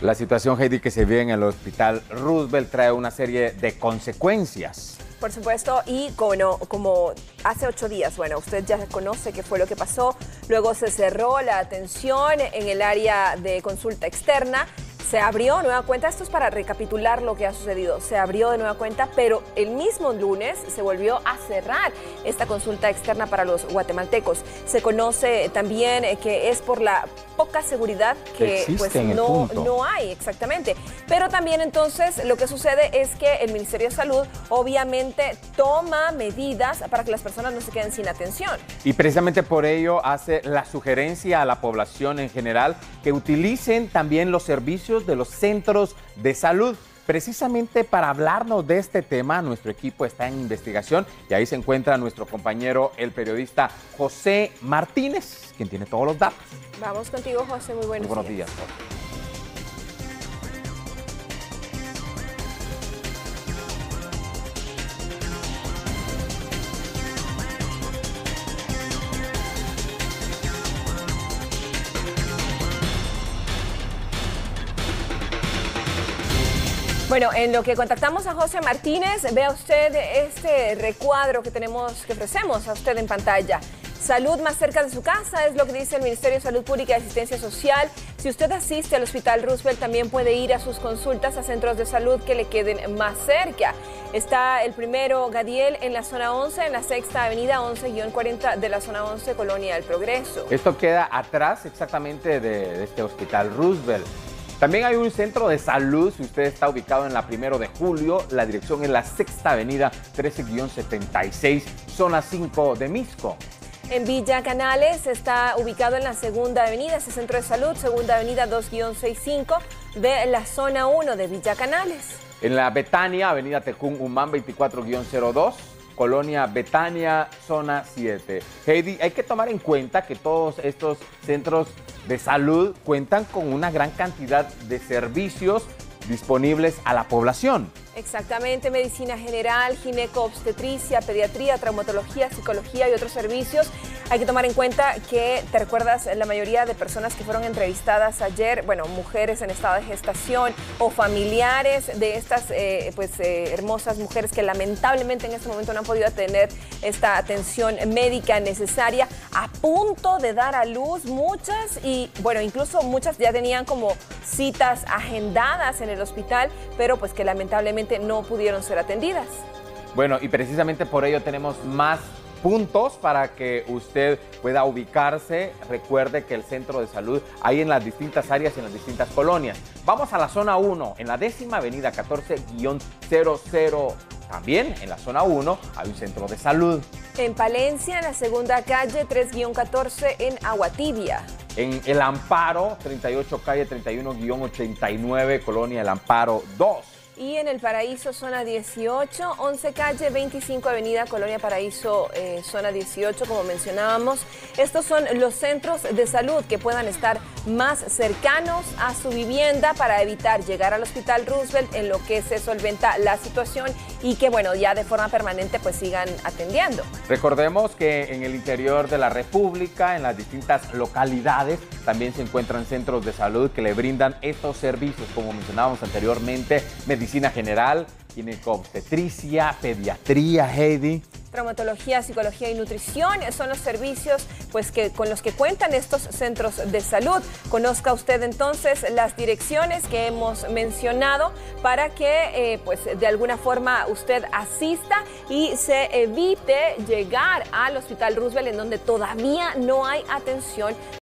La situación, Heidi, que se vive en el hospital Roosevelt trae una serie de consecuencias. Por supuesto, y como, como hace ocho días, bueno, usted ya conoce qué fue lo que pasó. Luego se cerró la atención en el área de consulta externa se abrió nueva cuenta, esto es para recapitular lo que ha sucedido, se abrió de nueva cuenta, pero el mismo lunes se volvió a cerrar esta consulta externa para los guatemaltecos. Se conoce también que es por la poca seguridad que pues, no, no hay, exactamente. Pero también entonces lo que sucede es que el Ministerio de Salud obviamente toma medidas para que las personas no se queden sin atención. Y precisamente por ello hace la sugerencia a la población en general que utilicen también los servicios de los centros de salud. Precisamente para hablarnos de este tema, nuestro equipo está en investigación y ahí se encuentra nuestro compañero, el periodista José Martínez, quien tiene todos los datos. Vamos contigo, José. Muy buenos, Muy buenos días. Bueno, en lo que contactamos a José Martínez, vea usted este recuadro que tenemos, que ofrecemos a usted en pantalla. Salud más cerca de su casa es lo que dice el Ministerio de Salud Pública y Asistencia Social. Si usted asiste al Hospital Roosevelt, también puede ir a sus consultas a centros de salud que le queden más cerca. Está el primero, Gadiel, en la zona 11, en la sexta avenida 11-40 de la zona 11, Colonia del Progreso. Esto queda atrás exactamente de, de este Hospital Roosevelt. También hay un centro de salud, si usted está ubicado en la primero de julio, la dirección es la sexta avenida 13-76, zona 5 de Misco. En Villa Canales está ubicado en la segunda avenida, ese centro de salud, segunda avenida 2-65 de la zona 1 de Villa Canales. En la Betania, avenida Tecún Humán 24-02. Colonia Betania, zona 7. Heidi, hay que tomar en cuenta que todos estos centros de salud cuentan con una gran cantidad de servicios disponibles a la población. Exactamente, medicina general, gineco-obstetricia, pediatría, traumatología, psicología y otros servicios. Hay que tomar en cuenta que, te recuerdas, la mayoría de personas que fueron entrevistadas ayer, bueno, mujeres en estado de gestación o familiares de estas eh, pues, eh, hermosas mujeres que lamentablemente en este momento no han podido tener esta atención médica necesaria, a punto de dar a luz muchas y, bueno, incluso muchas ya tenían como citas agendadas en el hospital, pero pues que lamentablemente no pudieron ser atendidas. Bueno, y precisamente por ello tenemos más puntos para que usted pueda ubicarse. Recuerde que el centro de salud hay en las distintas áreas y en las distintas colonias. Vamos a la zona 1, en la décima avenida 14-00. También en la zona 1 hay un centro de salud. En Palencia, en la segunda calle 3-14 en Aguatibia. En El Amparo, 38 calle 31-89, colonia El Amparo 2 y en el Paraíso, zona 18, 11 calle, 25 avenida, Colonia Paraíso, eh, zona 18, como mencionábamos. Estos son los centros de salud que puedan estar más cercanos a su vivienda para evitar llegar al Hospital Roosevelt en lo que se solventa la situación y que, bueno, ya de forma permanente pues sigan atendiendo. Recordemos que en el interior de la República, en las distintas localidades, también se encuentran centros de salud que le brindan estos servicios, como mencionábamos anteriormente, medicina medicina general, obstetricia, pediatría, Heidi. Traumatología, psicología y nutrición son los servicios pues, que, con los que cuentan estos centros de salud. Conozca usted entonces las direcciones que hemos mencionado para que eh, pues, de alguna forma usted asista y se evite llegar al Hospital Roosevelt en donde todavía no hay atención